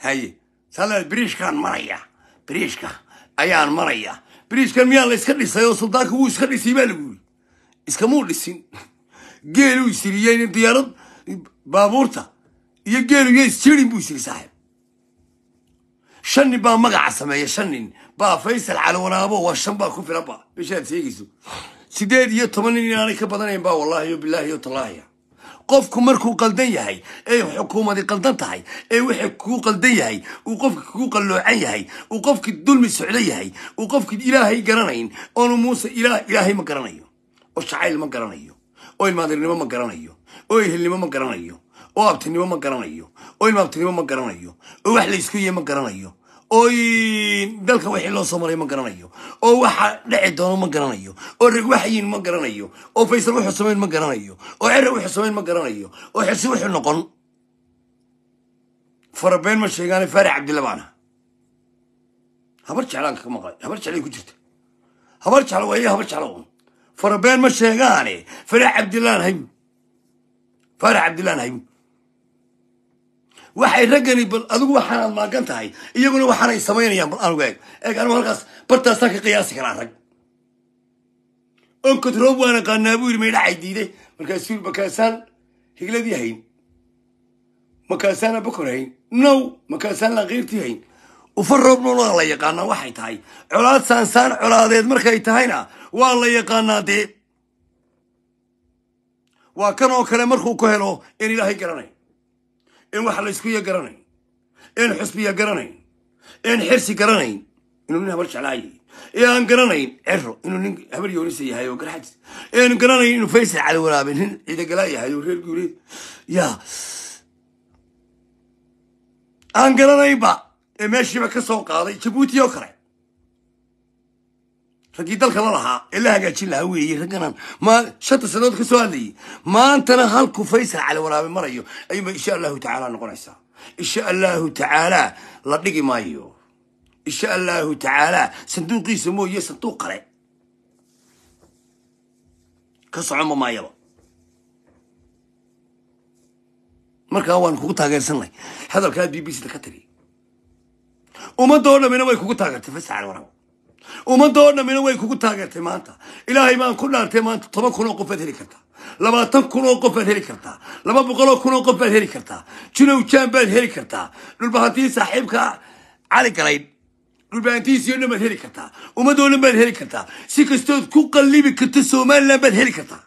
هاي سالة بريشكا مريا بريشكا ايان مريا بريشكا ميان لسكرلي سيو سلطاك وو سكرلي سيبالي اسكا مول لسين قيلو يسيري يين انت يارد بابورتا. يقيلو يسيري بو يسيري صاحب. Shan nin baa magaca sameeya shan nin baa faysal calawanaabo waa shan baa ku filanba bishaad sheegayso sideed iyo toban nin inaanay ka badanayn baa wallahi yo bilaahi yo tallaahiya qofku markuu qaldan yahay ee xukuumadi qaldan tahay ee wixii kuu qaldan yahay uu qofki kuu qalloocan yahay uu qofki dulmi socdo yahay uu qofki ilaahay garanayn oonu muuse ilaahay ma garanayo oo jacayl ma garanayo oo ilmaadirnimo ma garanayo oo ehelnimo ma garanayo oo abtinimo ma garanayo oo ilmaabtinimo ma garanayo oo wax laysku yiye ma garanayo oo dalka wixii loo soo maray ma garanayo. Oo waxa dhici doono ma garanayo. Oo rag waxyiin ma garanayo. Oo faysal wuxuu samayn ma garanayo. Oo cere wuxuu samayn ma garanayo. Oo xirsi wuxuu noqon. Farabeen ma sheegaane faarax cabdilla baana habar jeclaan ka maqlay. Habar jeclay ku jirta. Habar jeclo waaye habar jeclo un ma sheegaane faarax cabdillaan haybu faarax cabdillaan haybu waxay raggani bal adigu waxaanaad maagan tahay. Iyaguna waxaanay samaynayaan bal anugu eeg. Eeg anigu halkaas bartaasaan ka qiyaasi karaa rag. Onkod roob waan aqaanaa buu yidhi maydhacay diiday markaasuu makaasaan higladii hayn. Makaasaan abakor hayn. Now makaasaan laqiirtii hayn. Ufa roobna waa la yaqaanaa waxay tahay. Colaad saansaan colaadeed markay tahayna waa la yaqaanaa dee. Waa kan oo kale markuu ku helo in ilaahay garanayn إن وحلا يسقيه قرني. إن حسبية قرني. إن حرسي قرني. إنه منها برش علي إيه أن قرني. عرف إنه نين هبل يونسي هاي وقرا حد إن قرني. إنه فيس على ولا إذا قال يا هاي وريل قولي. يا. أن قرني با. ماشي بكسر قاضي. تبوتي أكره raggii dalka la lahaa ee la hagaajin lahaa weeye ragganan ma shanta sanadood ka soo hadlayay? Maantana halku faysal cali waraabe marayo ayuunba insha allahu tacaala noqonaysaa insha allahu tacaala la dhigi maayo. Insha allahu tacaala sanduuqiisa mooye sanduuq kale ka soconba maayaba. Markaa waan kugu taageersanay hadalkaa b b c da ka tiri. Ummadoo dhammina way kugu taageertay faysal cali waraabe ومن دورنا من وين كنت مانتا تمانتا إلهي ما كنا مانتا طب كنا قفة هليكرتا لما تكن قفة هليكرتا لما بقول كنا قفة هليكرتا شنو وكان بعد هليكرتا للبهاتين صاحبك على كرين للبهاتين سيرنا بعد هليكرتا وما دورنا بعد هليكرتا سيكستود كو قلبي بكتسو ما لا بعد هليكرتا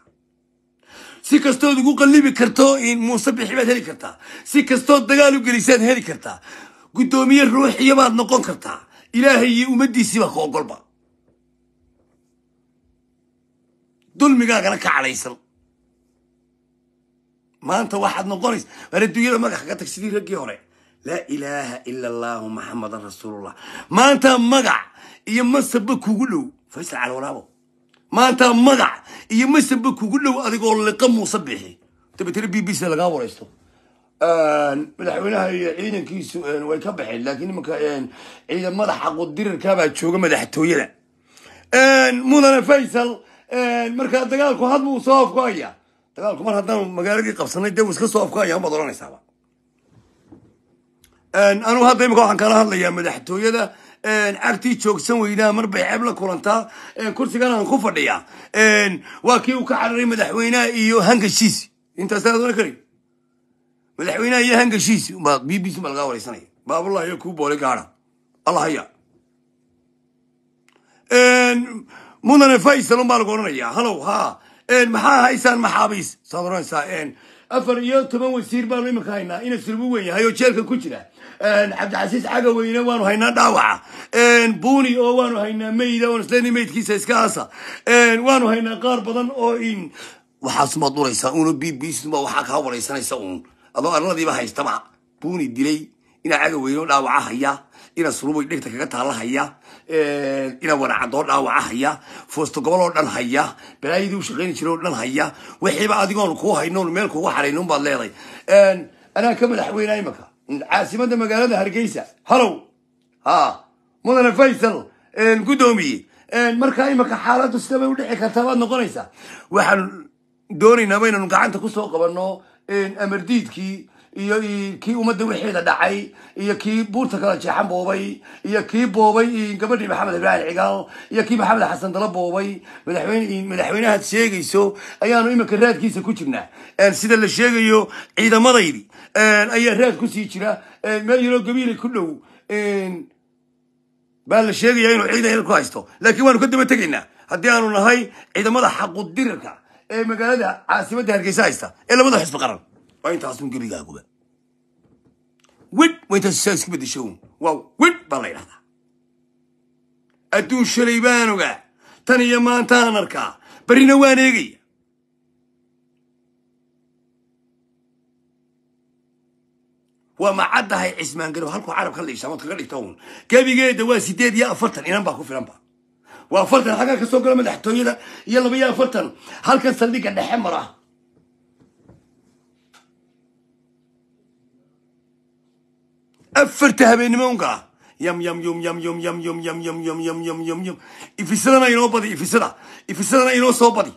سيكستود كو قلبي كرتو إن موسى بحبة هليكرتا سيكستود دقالو قريسان هليكرتا قدومي الروح يبعد نقون كرتا ilaahay iyo ummaddiisii baa ka ogolba dulmigaagana ka cadhaysan maanta waxaad noqonaysa waar adduunyada magax kaga tag sidii raggii hore. Laa ilaaha ila allahu maxamadan rasuulullah. Maanta magac iyo masabba kugu dhow. Faysal cali walaabo. Maanta magac iyo masabba kugu dhow adigoo liqa muuse bixi dabeetana b b c lagaa waraysto madaxweynaha iyo ciidankiisu way ka baxeen laakiin imanka ciidamada xaqudirarkaabaa jooga madaxtooyada. Mudane faysal markaa dagaalku had buu soo afkuhaya dagaalku mar haddaan magaaladii qabsanay dee iska soo afkuhaya baad oranaysaaba anugu hadda imika waxaan kala hadlayaa madaxtooyada. Cagtii joogsan weydaa mar bay ceeb la kulantaa. Kursigan aan ku fadhiyaa. Waa kii uu ka cararay madaxweynaha iyo hangashiisi intaasa adoona kari madaxweynaha iyo hangashiisi baa b b c baa lagaa wareysanaya baabullah iyo kuu boolay gaara allah haya mudane faysal unbaa lagu odhanayaa halow ha. Maxaa haysaan maxaabiis saad afar iyo toban wasiir baanu iminka haynaa ina sulbu weyn yahay oo jeelka ku jira cabdicasiis caga weyne waanu haynaa dhaawaca buni oo waanu haynaa mayda oon isleeni maydkiisa iska aasa waanu haynaa qaar badan oo in. Waxaasumaad uraysaa uuna b b baa waxaa kaa waraysanaysa uun adoo arladiiba haystaba. Buni dilay inaa caga weyne oo dhaawaca haya ina sulubay dhegta kaga taalla haya ina wanacadoo dhaawaca haya foosto gobol oo dhan haya balaayadii u shaqayni jira dhan haya wixiiba adigoon kuu haynoon meel kugu xaraynin baad leeday anaa ka madaxweynaa imanka caasimada magaalada hargeysa. Halow. Ha mudane faysal guddoomiye markaa imanka xaaladdu sida bay udhici kartaa waad noqonaysaa. Waxaan doonaynaa baynanu gacanta ku soo qabanno amardiidkii iyo kii ummadda wixeeda dhacay iyo kii buurta kala jeexan boobay iyo kii boobay gabadhii maxamed ibraahim cigaal iyo kii maxamed xasan dala boobay. Madaxweyne madaxweynahaad sheegayso ayaanu iminka raadkiisa ku jirnaa. Sida la sheegayo ciidamadaydi ayaa raad ku sii jira. Meel yaroo gabiila ku dhow. Baa la sheegaya inuu ciidan yar ku haysto. Laakiin waanu ka daba tegaynaa haddii aanu nahay ciidamada xaqudirarka ee magaalada caasimadda hargeysa haysta. Ee labada xisbi qaran. Waa intaasun gebigaaguba wid waa intaas saa isku bedesho waa wid baa la yidhahdaa. Adduun shalay baan ogaa tan iyo maantaan arkaa. Berrina waan eegaya. Waa macaddahay cismaangarow halkuu carabka liishaamad kaga dhigta uun. Gebigeeda waa sideed iyo afartan inan baa ku filanba waa afartan xaggaa ka soo gala madaxtooyada iyo laba iyo afartan halkan saldhigga dhexe mara afarta habeennimo unkaa yam yam yum yam yum yam yum yam yum yum yum yum yum yum ifisadana inoo badi ifisada ifisadana inoo soo badi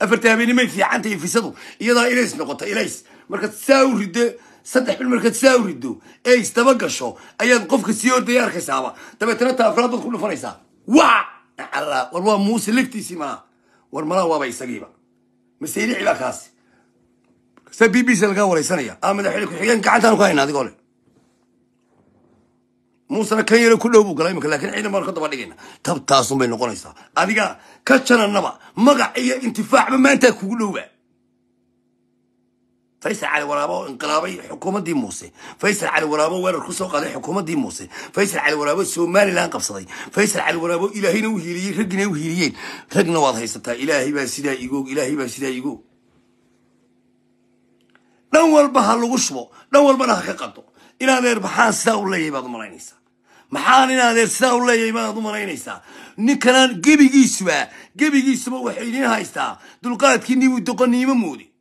afarta habeennimay fiicanta ifisadu iyadaa ilays noqota ilays markaad saa u riddo saddex bil markaad saa u riddo ee isdaba gasho ayaad qofka sii ordaya arkaysaaba dabeetana taafraad baad ku dhufanaysaa waa! Alla war waa muuse laftiisii malaa war malaa waaba isagiiba. Maseyrici baa kaasi. Sa b b c lagaa waraysanaya a madaxweyne ku-xigeen gacantaan ku hayna adigoo le muusena kan yaro ku dhow buu galay imika laakiin ciidan baanu ka daba dhigayna. Tabtaasun bay noqonaysaa. Adiga ka jananaba magac iyo intifaacba maantaa kugu dhowba faysal cali waraabo oo inqilaabay xukuumaddii muuse. Faysal cali waraabo weerar ku soo qaaday xukuumaddii muuse. Faysal cali waraabo somalilan qabsaday. Faysal cali waraabo ilaahayna u hiiliyey raggina u hiiliyeen ragna waad haysataa ilaahay baa sidaa igoog ilaahay baa sidaa igoog dhan walba ha lagu shubo dhan walbana ha ka qado in maxaan sidaa u leeyahay baad umalaynaysaa maxaan in sidaa u leeyahay maad u ninkanaan gebigiisuba gebigiisuba waxay haystaa. Dulqaadkiinii buu doqoniimo moodi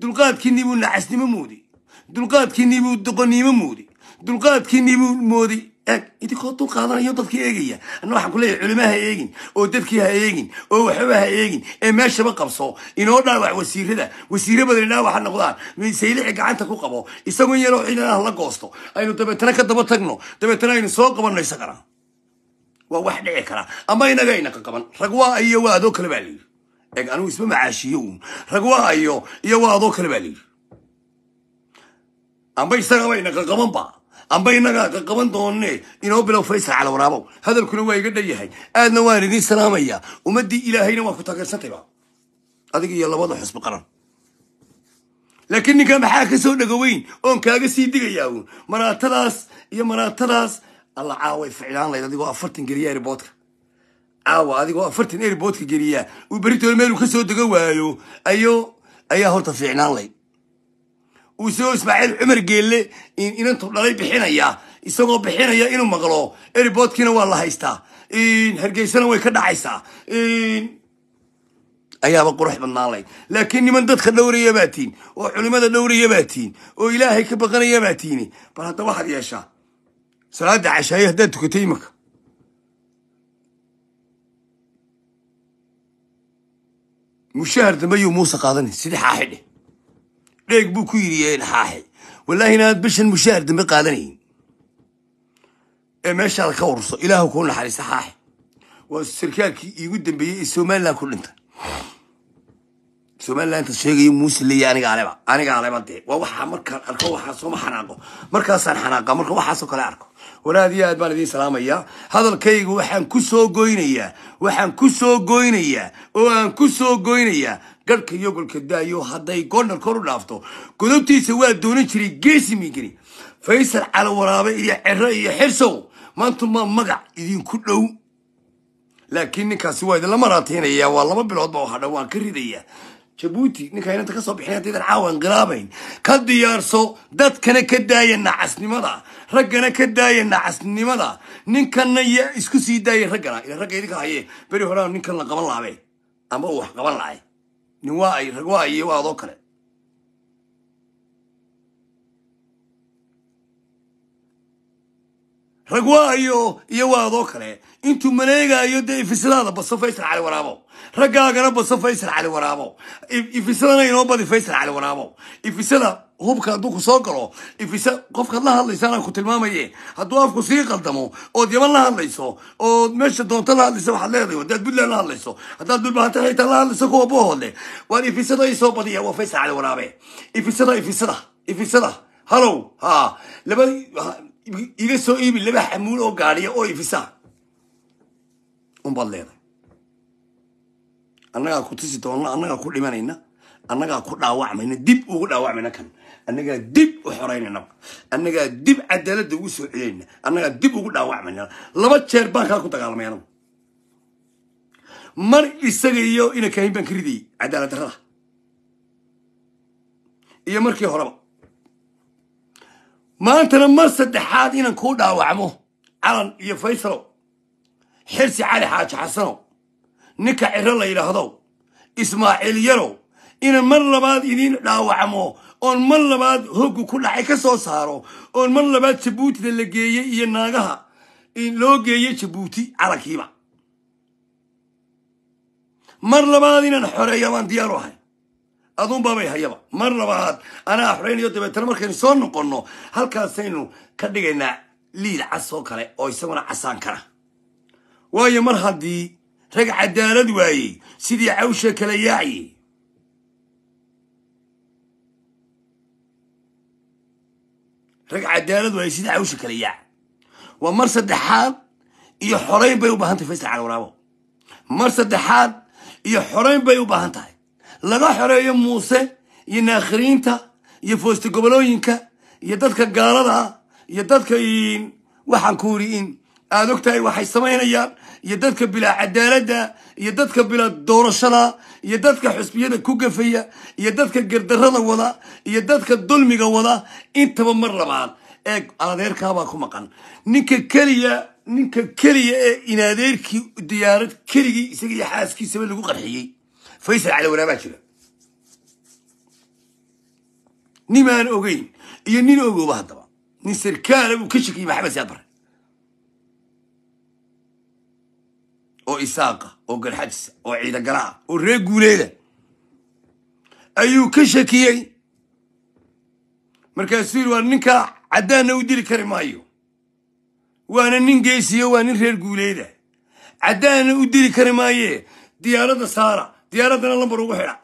دلقات كني مو نعسني مودي. دلقات كني مو دقني مودي. دلقات كني مو مودي. إيه، أك إنت خاطر قادر يوم تذكر إيجي أنا واحد كله علماء إيجين أو تذكر ها إيجين أو حبا ها إيجين. إيه ما شبه قبصه. إن هذا واحد وسيرة ده وسيرة بدل ناوي حنا قدام من سيلة عن تكو قبوا يسمون يلو إلى الله قاسته أي نو تبي تناك تبي تجنو تبي تناك نسوق قبل نيسكرا وواحد إيكرا أما ينقى ينقى قبل. رجوا أي واحد أكل eeg anigu isma macaashiyo uun rag waa iyo iyo waa kale baa la yidhi. Amba isagaba inaqa qabanba amba inagaa qaqaban doonne inoo bilow faysal cala waraabow hadalkuna waa iga dhan yahay aadna waan idiin salaamaya. Ummaddii ilaahayna waa ku taageersantayba adiga iyo labada xusbi qaran. Laakiin ninkaa maxaa ka soo dhagoweyn oon kaaga sii digayaa uun maraatadaas iyo maraatadaas. Alla caaway ficlaan layd adigoo afartan geliya airboodka caawa adigoo afartan airboodka geliya uu beritoole meeluu ka soo dego waayo. Ayo ayaa horta fiicnaan layd uu isagoo ismaaciil cumar geelle inantu dhalay bixinaya isagoo bixinaya inuu maqlo. Airboodkiina waa la haystaa. Hargeysana way ka dhacaysaa. Ayaaba qurux badnaan layd laakiin niman dadka dhowraya baa tiin oo culimada dhowraya baa tiin oo ilaahay ka baqanaya baa tiini. Bal hadda waxaad yeeshaa. Salaada cashaaye haddaad tukatay imanka mushahar dambe yuu muuse qaadanay sidii xaaxidhe dheeg buu ku yidhi xaaxi wallaahi inaad bishan mushahar dambe qaadanayn. Ee meeshaada ka ururso ilaahu kuu naxariista xaaxi. Waa sarkaalkii iigu dambeeyey ee somaliland ku dhintay somaliland sheegayo muuse leeya aniga aleba aniga aleba dee. Waa waxaa markaan arko waxaa sooma xanaaqo. Markaasaan xanaaqa marka waxaasoo kale arko. Iyo aad baan idiin salaamayaa. Hadalkayga waxaan ku soo goynayaa waxaan ku soo goynayaa oo aan ku soo goynayaa. Garhka iyo golka daayo hadday goornar kor u dhaafto godobtiisa waa doonan jiray geesi migeni faysal cala waraabe iyo cero iyo xirsow maanta maa magac idinku dhow. Laakiin ninkaasi waa idinla maraataynaya waa laba biloodba oo hadha waan ka ridayaa jabuuti ninkaa inanta ka soo bixin haddaydan caawa inqilaabayn ka diyaarso dadkana ka daaya nacasnimada raggana ka daaya nacasnimada ninkanna ya isku sii daaya raggana ila ragga idinka haye beri horaa ninkan la qaban laabe ama uu wax qaban lahay. Nin waa ay rag waa iyo waa kale. Rag waayo iyo waa adoo kale intuu maleegaayo dee ifislada baso faysal cali waraabo. Raggaagana baso faysal cali waraabo. Ifisladana inoo badi faysal cali waraabo. Ifisada hubka hadduu ku soo galo ifisa qofkaad la hadlaysa anaan ku tilmaamaye hadduu afku sii qaldamo ood yaman la hadlayso ood meesha doonto la hadlayso waxaad leedahay haddaad puntland la hadlayso haddaad dulbahanta haytaan la hadlayso kuwa bohoodle waan ifisada isoo badiya waa faysal cali waraabe. Ifisada ifisada ifisada halow ha laba iga soo iibi laba xamuul oo gaadhiya oo ifisa unbaad leedahay annagaa ku tusi doonna annagaa ku dhimanayna annagaa ku dhaawacmayna dib ugu dhaawacmayna kan. Annagaa dib u xoraynayna annagaa dib cadaaladda ugu soo celinayna annagaa dib ugu dhaawacmayna. Laba jeer baan kaa ku dagaalamay anagu. Mar isaga iyo ina kaahin baan ka ridayay cadaalad darrada. Iyo markii horeba maantana mar saddexaad inaan kuu dhaawacmo calan iyo faysalow xirsi cali xaaji xasanow ninka ciro la yidhaahdow ismaaciil yarow inaan mar labaad idiin dhaawacmo oon mar labaad hoggu ku dhacay ka soo saaro oon mar labaad jabuutida la geeyey iyo naagaha loo geeyey jabuuti calankiiba mar labaad inaan xoreeyo baan diyaaru ahay. Aduunbaabay hayaba. Mar labaad anaa xoreynayo dabeetana markaynu soo noqonno halkaasaynu ka dhigaynaa liid cas oo kale oo isaguna casaan kara waayo mar haddii rag cadaalad waayey sidii cawsha kala yaaci rag cadaalad waayey sidii cawsha kala yaac waa mar saddexaad iyo xorayn bay u baahan tahay faysal calawaraabo mar saddexaad iyo xorayn bay u baahan tahay. Laga xoreeyo muuse iyo naakhiriinta iyo foosta gobolooyinka iyo dadka gaalada iyo dadka waxaan ku uri in aad og tahay waxay samaynayaan iyo dadka bilaa cadaaladda iyo dadka bilaa doorashada iyo dadka xusbiyada ku gafaya iyo dadka gardarrada wada iyo dadka dulmiga wada intaba mar labaad eeg adeerkaabaa ku maqan. Ninka keliya ninka keliya ee inadeerkii diyaarad keligii isaga iyo xaaskiisaba lagu qarxiyey. Faysal cali waraabaa jira. Nimaan ogeyn iyo nin ogooba haddaba. Nin sarkaala buu ka shakiyey maxamed siyaad bare oo isaaqa oo garxadisa oo ciidagala ah oo reer guuleeda. Ayuu ka shakiyey. Markaasuu yidhi waa ninkaa caddaanna u dili kari maayo. Waana nin geesiyo waa nin reer guuleeda. Caddaanna u dili kari maaye. Diyaaradda saara diyaaraddana lambar ugu xidha.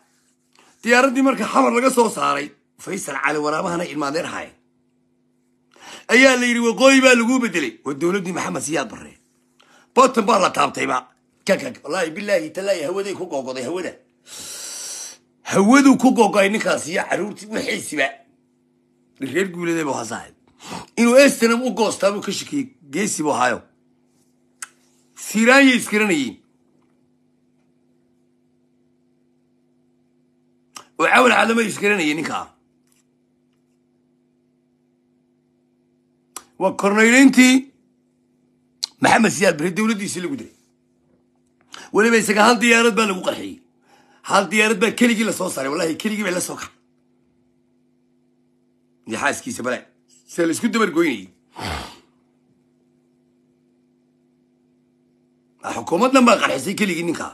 Diyaaraddii marka xamar laga soo saaray faysal cali waraabahana ilmaadeer haye ayaa la yidhi waqooyi baa laguu bedelay waa dowladdii maxamed siyaad barre botan baa la taabtayba kakak wallaahi bilaahi talaahi hawaday ku googoday hawada hawaduu ku googoay ninkaas iyo caruurtii wixiisiba reer guuleeda bu hasaahay inuu estanam u goostaa buu ka shakiyey geesi buu ahaayo siraanyay isgaranayeen oo cawal cadamay isgaranayeen ninkaa waa kornaylayntii maxamed siyaad bare dowladdiisii lagu diray weliba isaga hal diyaarad baa lagu qarxiyey. Hal diyaarad baa keligii la soo saaray. Wallahi keligii bay la soo kaxay iyo xaaskiisa bale. Sida la isku dabargoynayay xukuumaddan baa qarxisay keligii ninkaa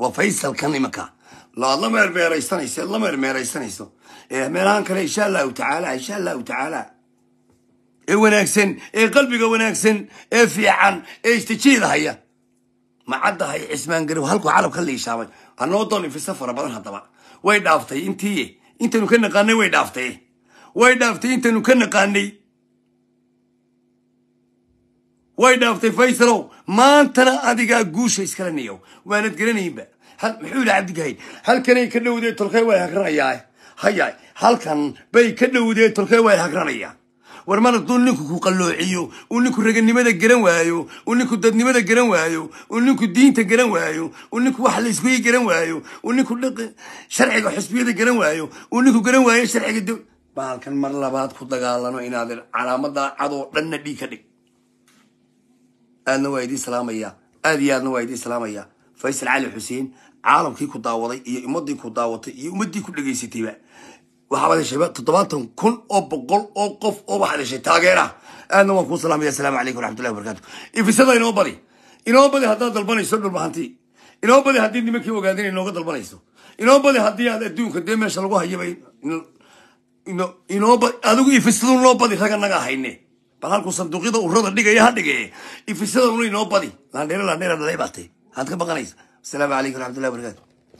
waa faysalkan imanka. Laad la meermeeraysanayso la meermeeraysanayso ee meelahan kale insha allahu tacaala insha allahu tacaala. Ee wanaagsan ee qalbiga wanaagsan ee fiican ee istajeedahaya macaddahay cismaan garow halkuu calabka liishaamay hanoo doon ifisa fara badan haddaba. Way dhaaftay intii intaynu ka naqaanay way dhaaftay. Way dhaaftay intaynu ka naqaanay. Way dhaaftay faysalow maantana adigaa guusha iskala niyow. Waanad garanaynba. Muxuu yihi cabdigahayn halkanay ka dhowdee tolkay way hagranayaa hayaay halkan bay ka dhowdee tolkay way hagranayaa war mar hadduu ninku ku qalloociyo uu ninku raganimada garan waayo uu ninku dadnimada garan waayo uu ninku diinta garan waayo uu ninku wax layskuyi garan waayo uu ninku sharciga xusbiyada garan waayo uu ninku garan waayo sharciga baalkan mar labaad ku dagaalano inaad calaamada cadoo dhanna dhiig ka dhig. Aadna waa idiin salaamaya. Aad iyo aadna waa idiin salaamaya. Faysal cali xuseen caalamkii ku daawaday iyo ummadii ku daawatay iyo ummadii ku dhegaysatayba waxaad heshay toddobaatan kun oo boqol oo qof oo waxaad heshay taageera. Aadna waan kuu salaamaya asalaamu calaykum waraxmatullahi wabarakatu ifisada inoo badi inoo badi haddaad dalbanayso dhulbahanti inoo badi haddii nimankii ogaadeen inooga dalbanayso. Inoo badi haddii aad adduunka dee meesha lagu hayabay inoo badi adigu ifisadu noo badi raga naga hayne bal halkuu sanduuqyada urada dhigaya ha dhige ifisada una inoo badi landheere landheere dhalay baatay. Waxaad ka baqanaysa. Asalaamu calaykum waraxmatullahi wabarakatu